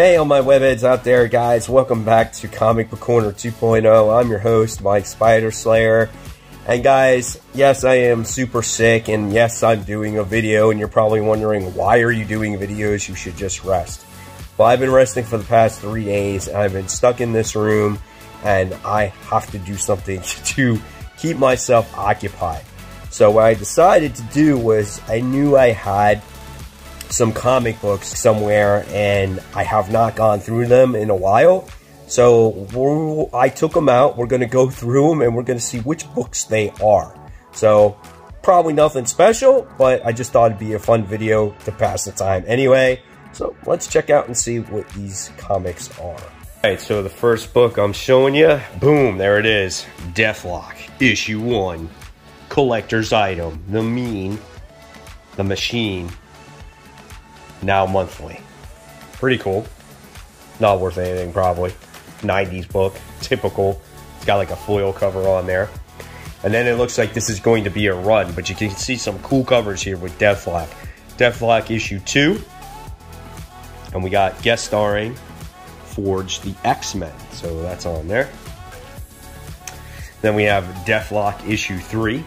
Hey, all my webheads out there, guys. Welcome back to Comic Book Corner 2.0. I'm your host, Mike Spider Slayer. And guys, yes, I am super sick, and yes, I'm doing a video, and you're probably wondering, why are you doing videos? You should just rest. Well, I've been resting for the past three days, and I've been stuck in this room, and I have to do something to keep myself occupied. So what I decided to do was, I knew I had some comic books somewhere and I have not gone through them in a while. So I took them out. We're going to go through them and we're going to see which books they are. So probably nothing special, but I just thought it'd be a fun video to pass the time anyway. So let's check out and see what these comics are. All right, so the first book I'm showing you, boom, there it is. Deathlok, issue one. Collector's item, the mean, the machine, now monthly. Pretty cool. Not worth anything, probably. 90s book, typical. It's got like a foil cover on there. And then it looks like this is going to be a run, but you can see some cool covers here with Deathlok. Deathlok issue 2. And we got guest starring Forge the X-Men. So that's on there. Then we have Deathlok issue 3.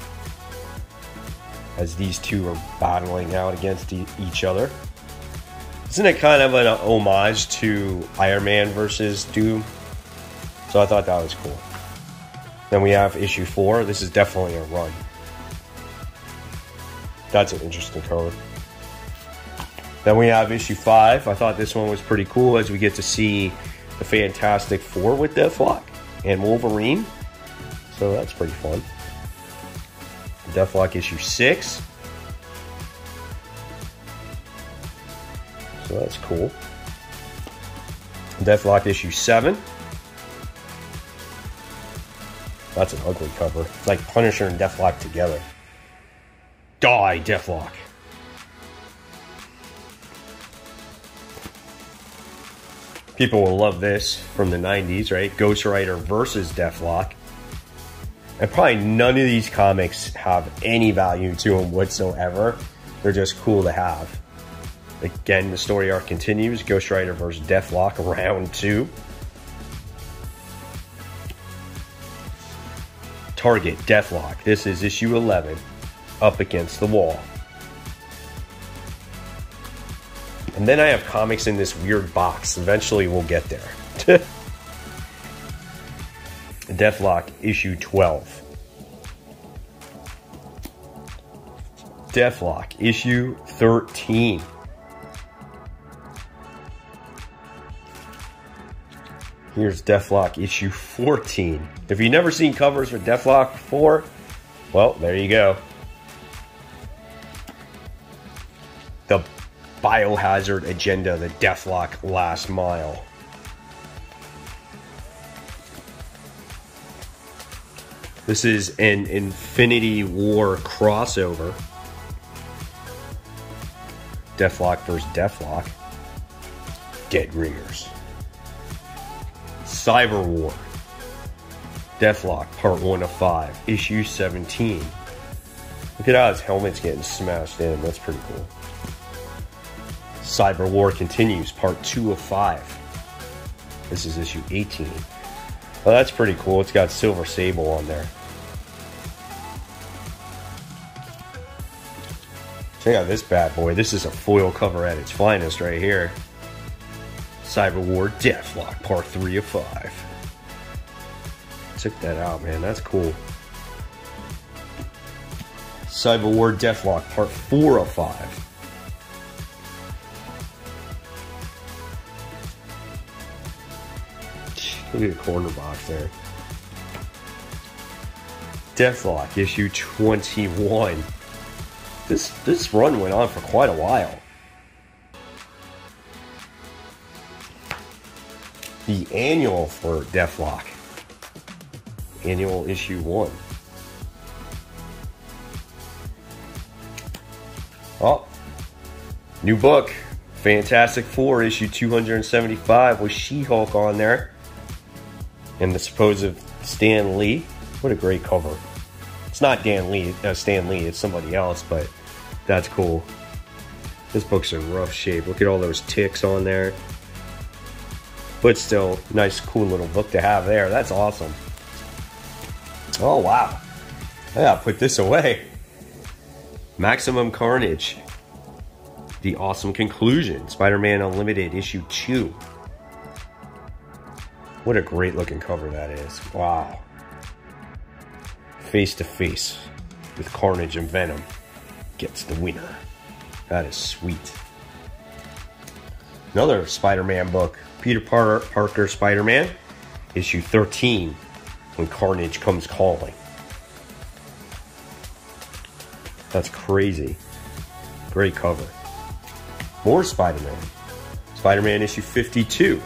As these two are battling out against e each other. Isn't it kind of an homage to Iron Man versus Doom? So I thought that was cool. Then we have issue four. This is definitely a run. That's an interesting cover. Then we have issue five. I thought this one was pretty cool as we get to see the Fantastic Four with Deathlok and Wolverine. So that's pretty fun. Deathlok issue six. That's cool. Deathlok issue 7. That's an ugly cover. It's like Punisher and Deathlok together. Die, Deathlok. People will love this from the 90s, right? Ghost Rider versus Deathlok. And probably none of these comics have any value to them whatsoever. They're just cool to have. Again, the story arc continues. Ghost Rider vs. Deathlok, round two. Target, Deathlok. This is issue 11. Up against the wall. And then I have comics in this weird box. Eventually we'll get there. Deathlok, issue 12. Deathlok, issue 13. Here's Deathlok issue 14. If you've never seen covers for Deathlok before, well, there you go. The Biohazard Agenda, the Deathlok Last Mile. This is an Infinity War crossover. Deathlok vs. Deathlok. Dead Ringers. Cyber War. Deathlok, Part 1 of 5, Issue 17. Look at how his helmet's getting smashed in. That's pretty cool. Cyber War continues, Part 2 of 5. This is issue 18. Well, that's pretty cool. It's got Silver Sable on there. Check out this bad boy. This is a foil cover at its finest right here. Cyber War Deathlok Part 3 of 5. Check that out, man. That's cool. Cyber War Deathlok Part 4 of 5. Look at the corner box there. Deathlok issue 21. This this run went on for quite a while. The annual for Deathlok. Annual issue one. Oh, new book. Fantastic Four, issue 275 with She-Hulk on there. And the supposed Stan Lee. What a great cover. It's not Dan Lee, uh, Stan Lee, it's somebody else, but that's cool. This book's in rough shape. Look at all those ticks on there. But still, nice, cool little book to have there. That's awesome. Oh, wow. Gotta put this away. Maximum Carnage. The Awesome Conclusion. Spider Man Unlimited, Issue 2. What a great looking cover that is. Wow. Face to face with Carnage and Venom gets the winner. That is sweet. Another Spider Man book Peter Parker Spider Man, issue 13 When Carnage Comes Calling. That's crazy. Great cover. More Spider Man. Spider Man issue 52.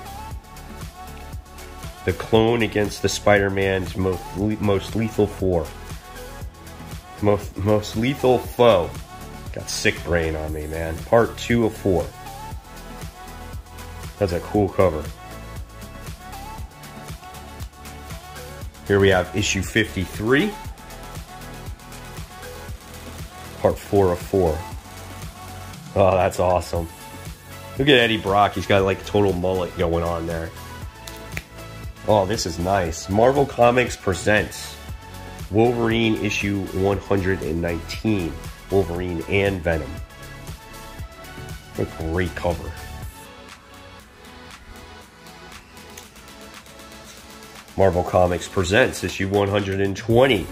The clone against the Spider Man's most, most lethal four. Most, most lethal foe. Got sick brain on me, man. Part two of four. That's a cool cover. Here we have issue 53. Part 4 of 4. Oh, that's awesome. Look at Eddie Brock. He's got like a total mullet going on there. Oh, this is nice. Marvel Comics presents Wolverine issue 119. Wolverine and Venom. What a great cover. Marvel Comics presents issue 120.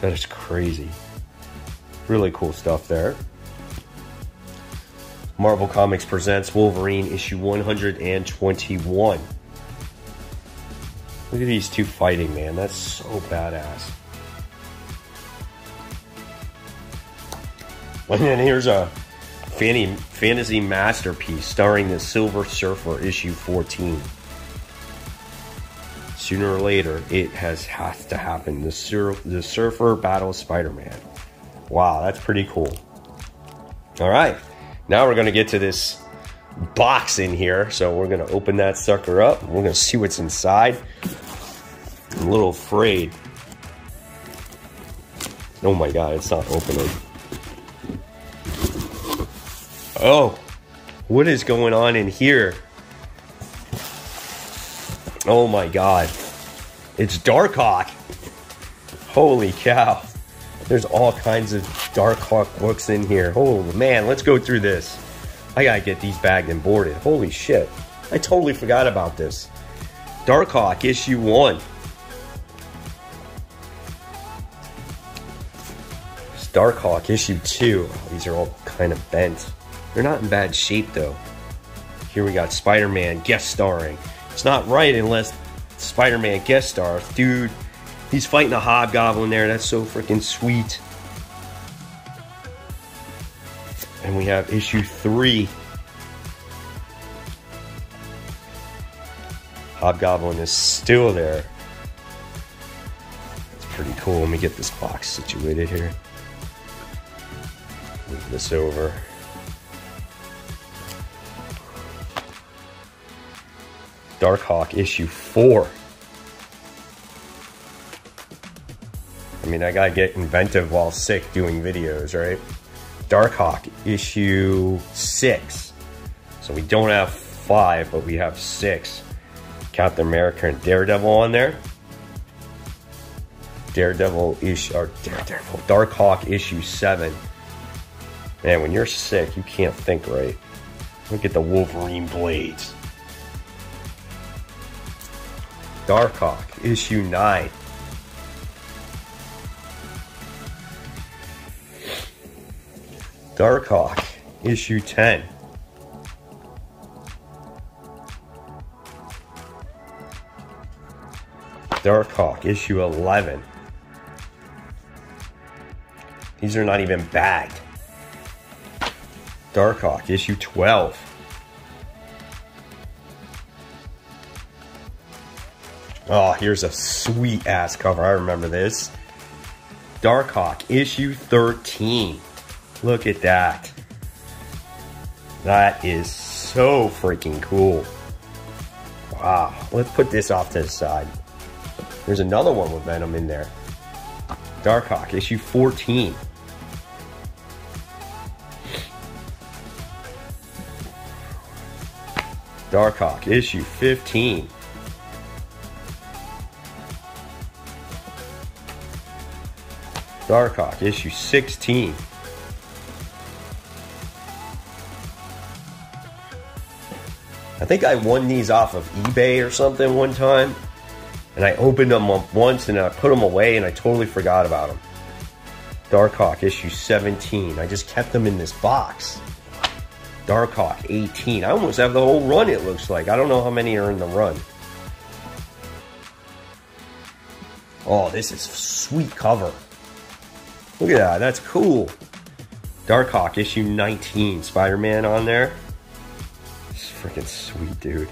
That is crazy. Really cool stuff there. Marvel Comics presents Wolverine issue 121. Look at these two fighting, man. That's so badass. And then here's a fantasy masterpiece starring the Silver Surfer issue 14. Sooner or later, it has has to happen. The, sur- the Surfer battles Spider-Man. Wow, that's pretty cool. All right, now we're gonna get to this box in here. So we're gonna open that sucker up. We're gonna see what's inside. I'm a little afraid. Oh my god, it's not opening. Oh, what is going on in here? Oh my god. It's Darkhawk. Holy cow. There's all kinds of Darkhawk books in here. Oh man, let's go through this. I gotta get these bagged and boarded. Holy shit. I totally forgot about this. Darkhawk issue 1. Darkhawk issue 2. Oh, these are all kind of bent. They're not in bad shape though. Here we got Spider Man guest starring. It's not right unless Spider Man guest stars. Dude, he's fighting a hobgoblin there. That's so freaking sweet. And we have issue three. Hobgoblin is still there. It's pretty cool. Let me get this box situated here. Move this over. Darkhawk issue 4. I mean, I gotta get inventive while sick doing videos, right? Darkhawk issue 6. So we don't have 5, but we have 6. Captain America and Daredevil on there. Daredevil issue, or Daredevil, Darkhawk issue 7. Man, when you're sick, you can't think right. Look at the Wolverine blades. Darkhawk, issue 9. Darkhawk, issue 10. Darkhawk, issue 11. These are not even bagged. Darkhawk, issue 12. Oh, here's a sweet ass cover. I remember this. Darkhawk, issue 13. Look at that. That is so freaking cool. Wow. Let's put this off to the side. There's another one with Venom in there. Darkhawk, issue 14. Darkhawk, issue 15. Darkhawk, issue 16. I think I won these off of eBay or something one time. And I opened them up once and I put them away and I totally forgot about them. Darkhawk issue 17. I just kept them in this box. Darkhawk 18. I almost have the whole run it looks like. I don't know how many are in the run. Oh, this is sweet cover. Look at that. That's cool. Darkhawk issue 19. Spider-Man on there. It's freaking sweet, dude.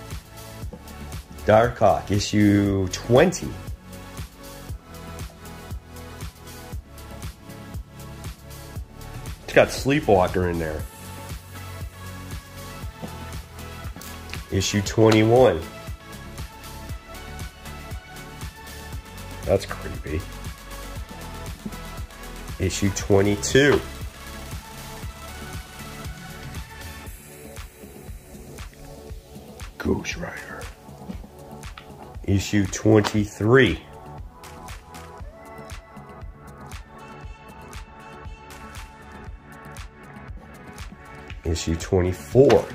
Darkhawk issue 20. It's got Sleepwalker in there. Issue 21. That's creepy. Issue 22. Ghost Rider. Issue 23. Issue 24.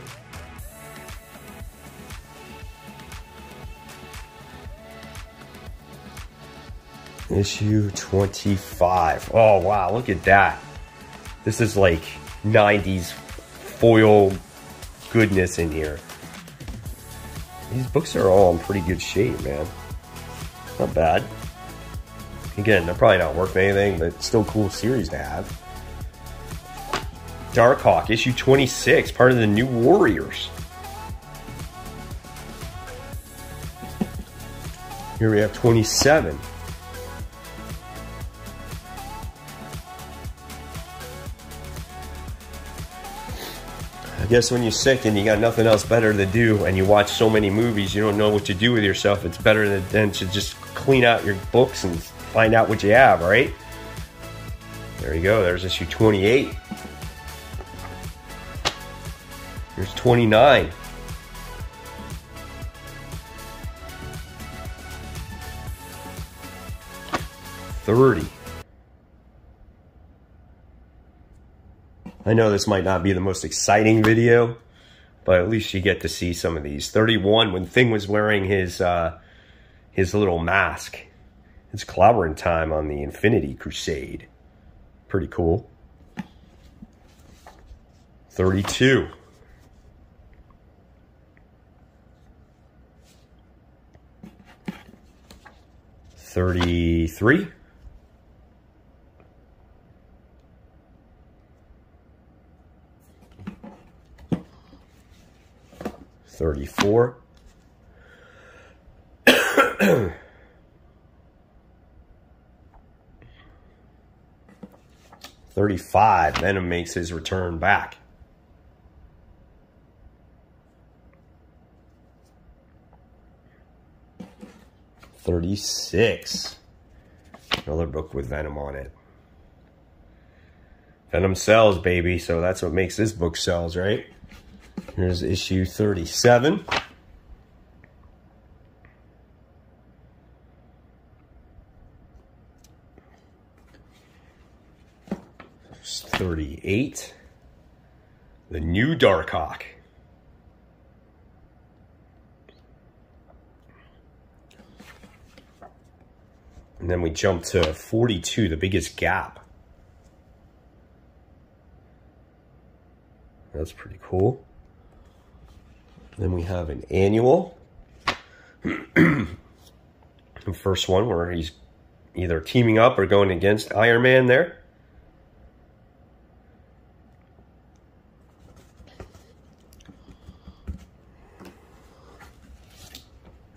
Issue 25. Oh, wow, look at that. This is like 90s foil goodness in here. These books are all in pretty good shape, man. Not bad. Again, they're probably not worth anything, but still cool series to have. Darkhawk, issue 26, part of the New Warriors. Here we have 27. Guess when you're sick and you got nothing else better to do and you watch so many movies, you don't know what to do with yourself. It's better than to just clean out your books and find out what you have, right? There you go. There's issue 28. Here's 29. Thirty. I know this might not be the most exciting video, but at least you get to see some of these. 31, when Thing was wearing his uh, his little mask. It's clobbering time on the Infinity Crusade. Pretty cool. 32. Thirty-three. 34. Thirty-five. Venom makes his return back. Thirty-six. Another book with Venom on it. Venom sells, baby, so that's what makes this book sells, right? Here's issue 37. There's 38. The new Darkhawk. And then we jump to 42, the biggest gap. That's pretty cool. Then we have an annual. the first one where he's either teaming up or going against Iron Man there.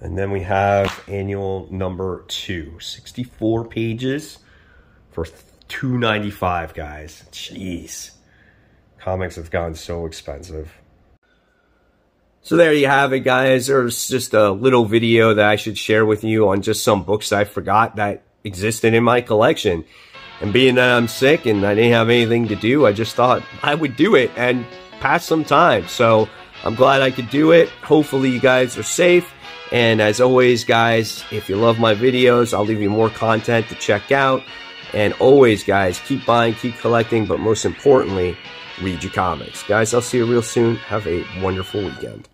And then we have annual number two, 64 pages for 295 guys. Jeez. Comics have gone so expensive. So there you have it, guys. There's just a little video that I should share with you on just some books I forgot that existed in my collection. And being that I'm sick and I didn't have anything to do, I just thought I would do it and pass some time. So I'm glad I could do it. Hopefully, you guys are safe. And as always, guys, if you love my videos, I'll leave you more content to check out. And always, guys, keep buying, keep collecting, but most importantly, read your comics. Guys, I'll see you real soon. Have a wonderful weekend.